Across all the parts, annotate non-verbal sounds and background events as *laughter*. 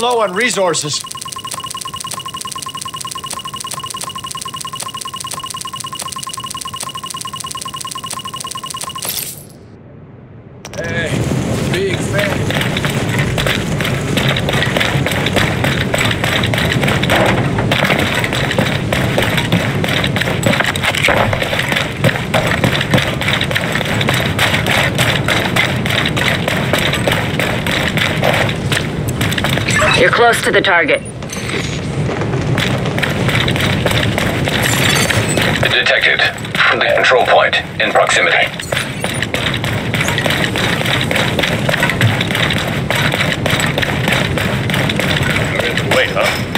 low on resources. to the target. Detected from the control point in proximity. Wait, huh?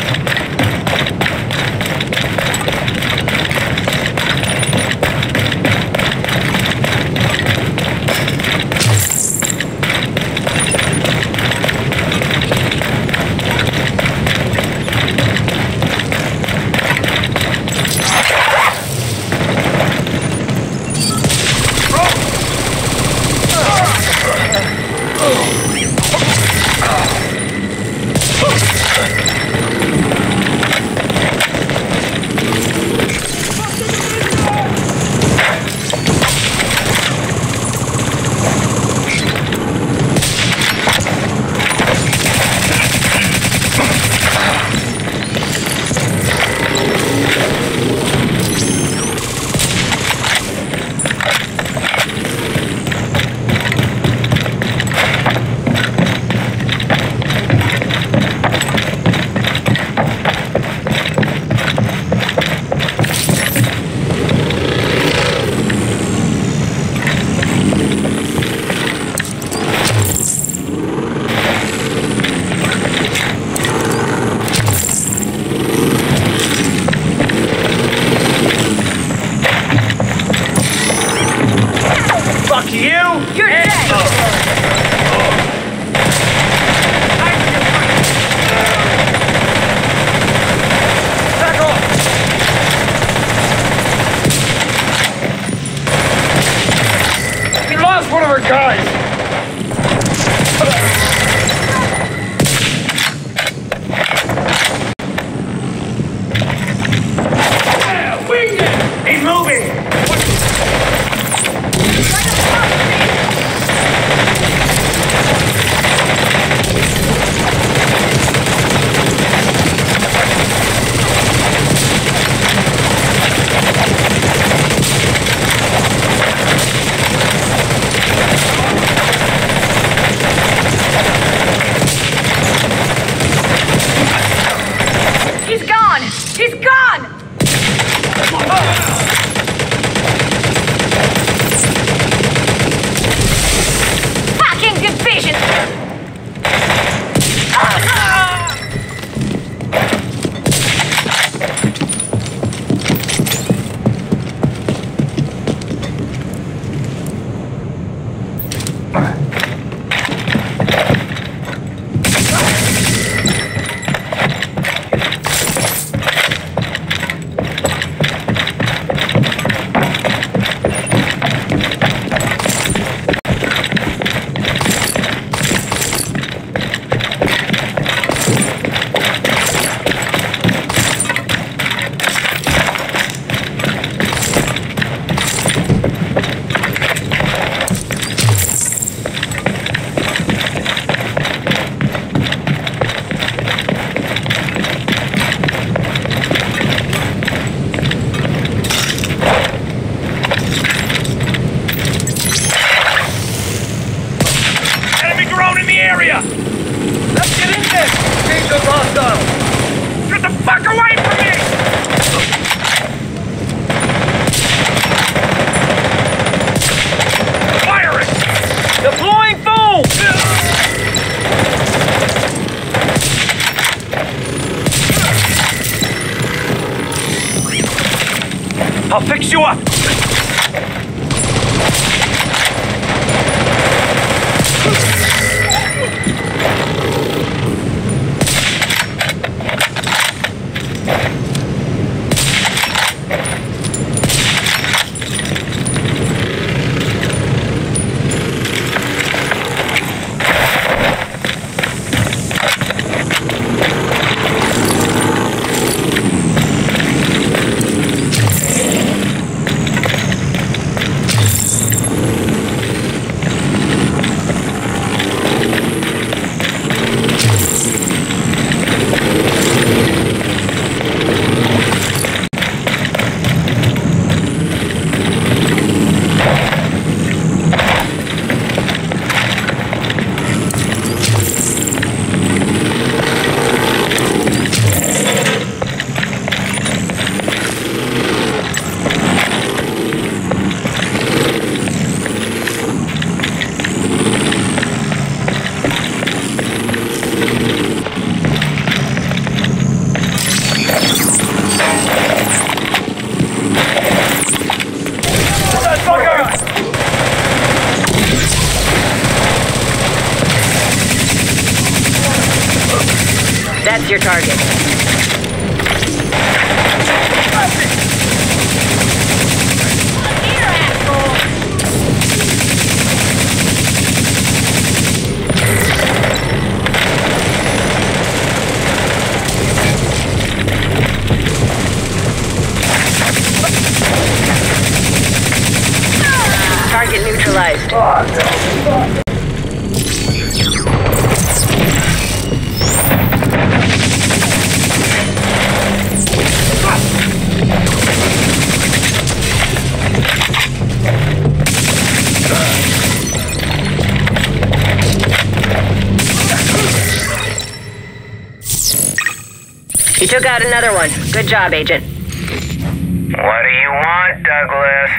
Took out another one. Good job, Agent. What do you want, Douglas?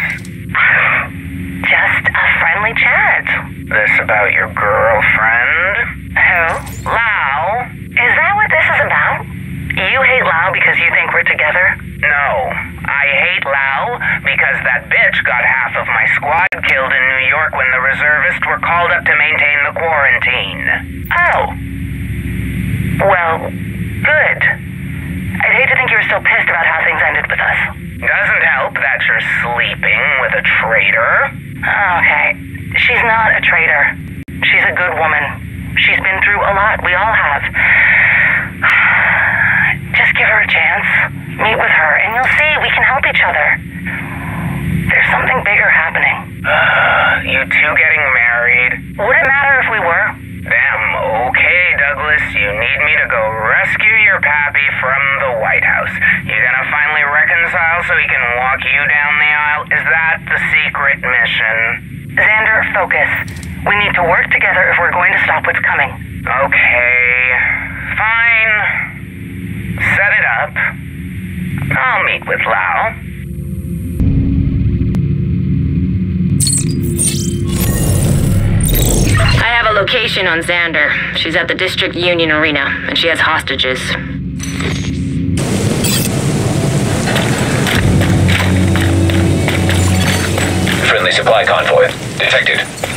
Just a friendly chat. This about your girlfriend? Who? Lau? Is that what this is about? You hate Lau because you think we're together? No. I hate Lau because that bitch got half of my squad killed in New York when the reservists were called up to maintain the quarantine. Oh. Well, good. I'd hate to think you were still pissed about how things ended with us. Doesn't help that you're sleeping with a traitor. Oh, okay. She's not a traitor. She's a good woman. She's been through a lot. We all have. *sighs* Just give her a chance. Meet with her, and you'll see we can help each other. There's something bigger happening. *sighs* You two getting married? Would it matter if we were? Damn, okay, Douglas. You need me to go rescue your pappy from the White House. You're gonna finally reconcile so he can walk you down the aisle? Is that the secret mission? Xander, focus. We need to work together if we're going to stop what's coming. Okay, fine. Set it up. I'll meet with Lau. Location on Xander. She's at the District Union Arena, and she has hostages. Friendly supply convoy. Detected.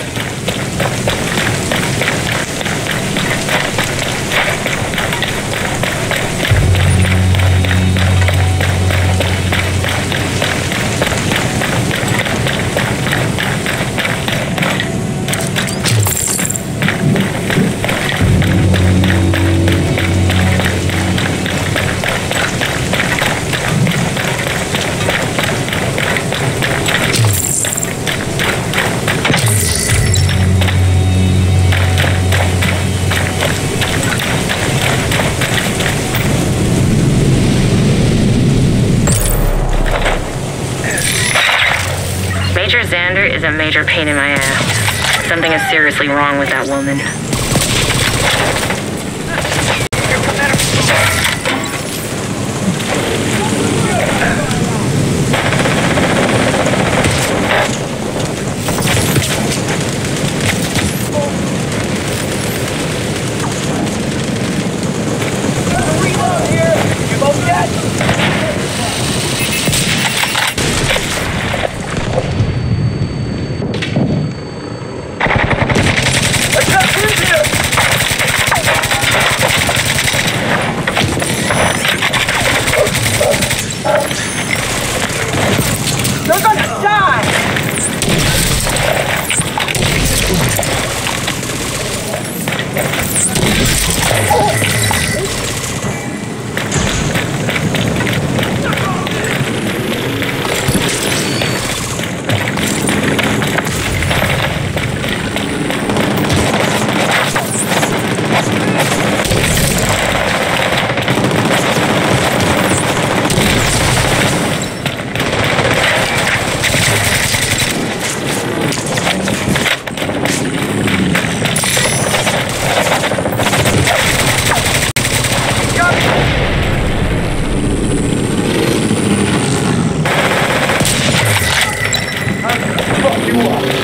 Xander is a major pain in my ass. Something is seriously wrong with that woman. Wow.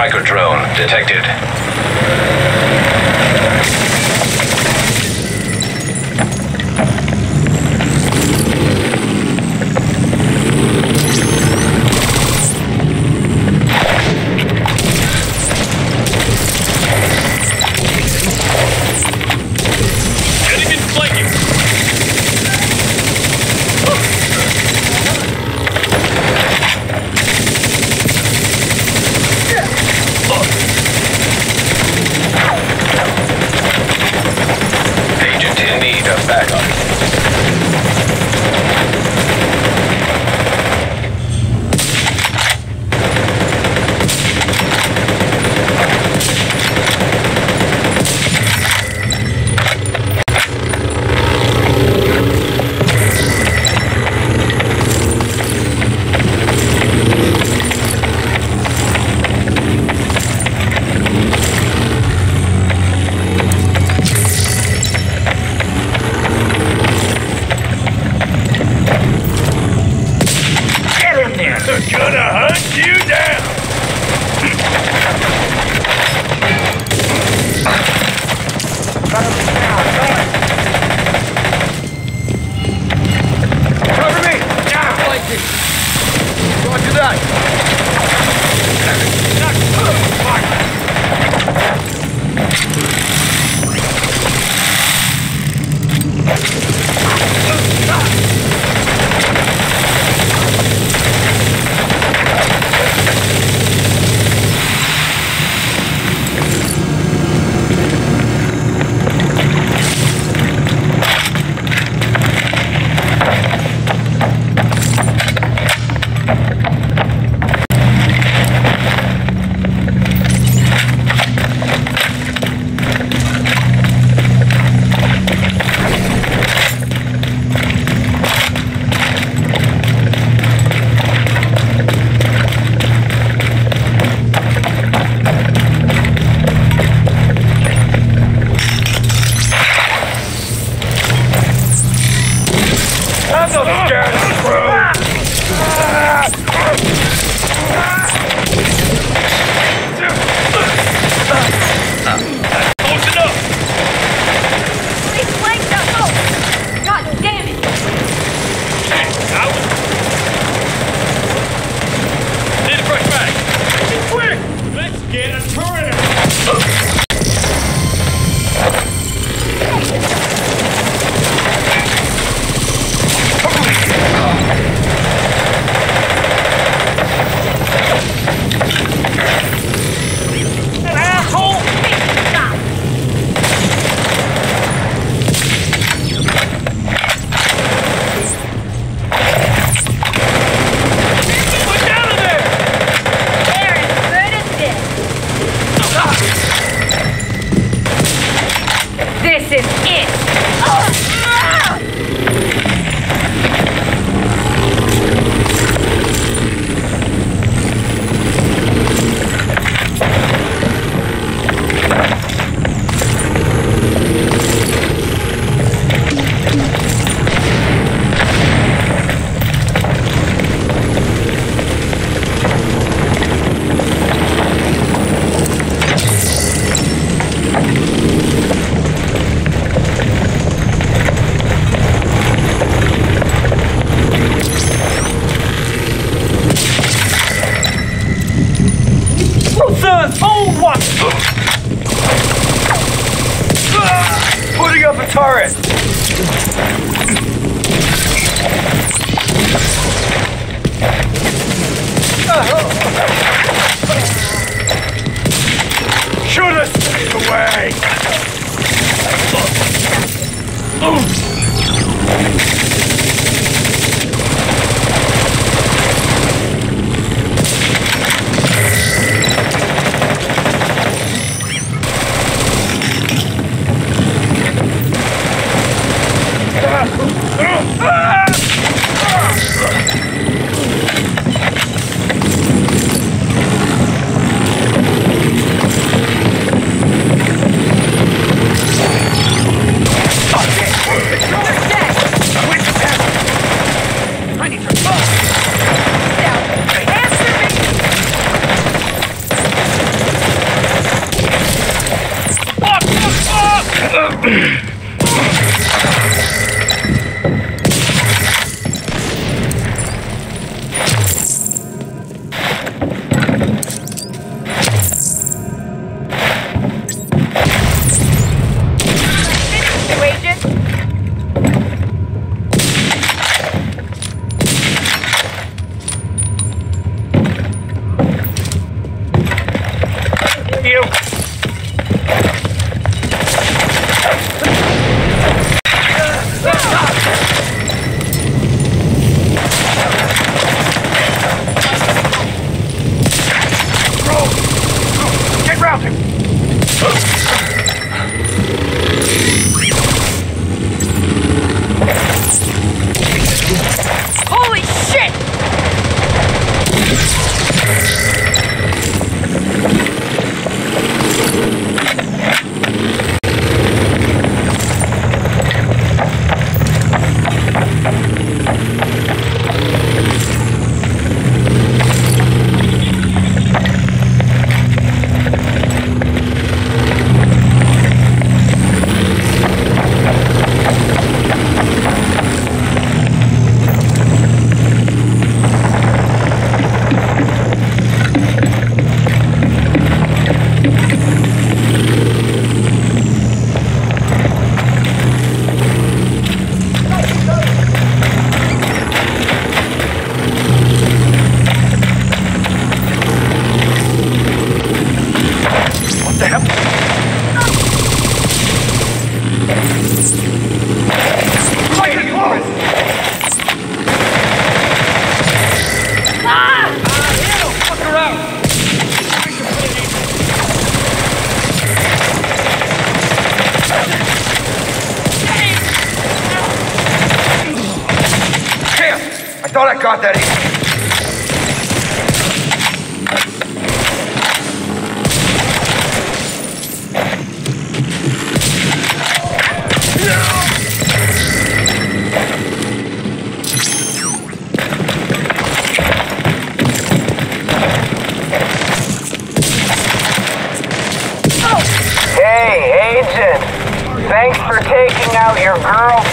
Striker drone detected. turret! Shoot us away! Oh. Oh!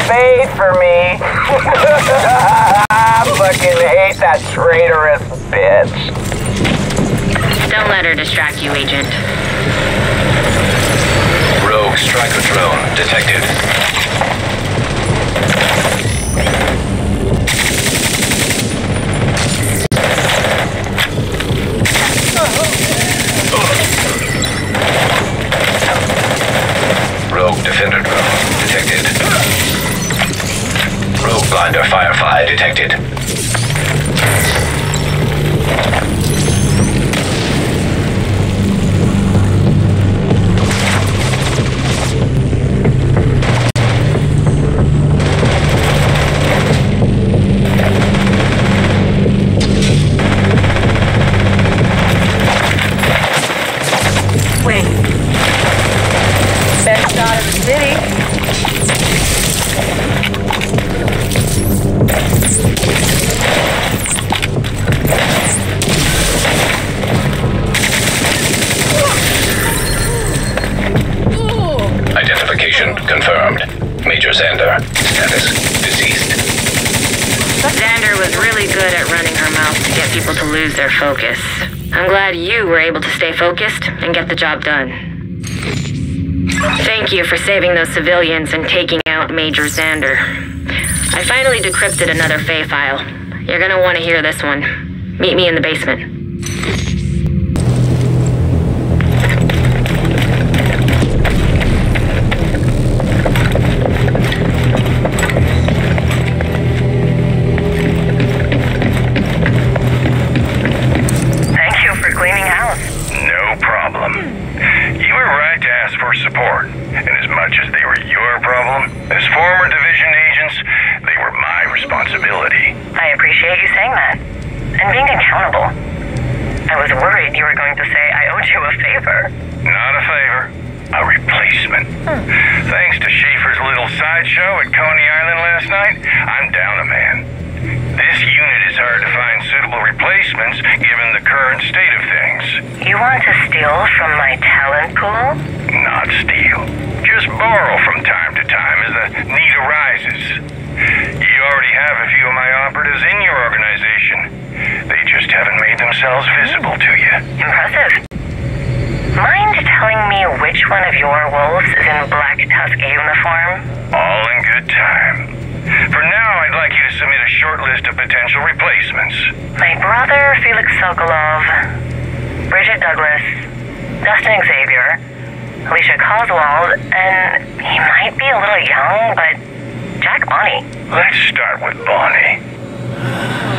Fade for me. *laughs* I fucking hate that traitorous bitch. Don't let her distract you, Agent. Rogue striker drone detected. Rogue defender drone detected. Rogue blinder firefly detected. Those civilians and taking out Major Xander. I finally decrypted another Faye file. You're gonna want to hear this one. Meet me in the basement. Want to steal from my talent pool? Not steal. Just borrow from time to time as the need arises. You already have a few of my operatives in your organization. They just haven't made themselves visible to you. Impressive. Mind telling me which one of your wolves is in black tusk uniform? All in good time. For now, I'd like you to submit a short list of potential replacements. My brother, Felix Sokolov, Bridget Douglas, Dustin Xavier, Alicia Coswald, and he might be a little young, but Jack Bonnie. Let's start with Bonnie.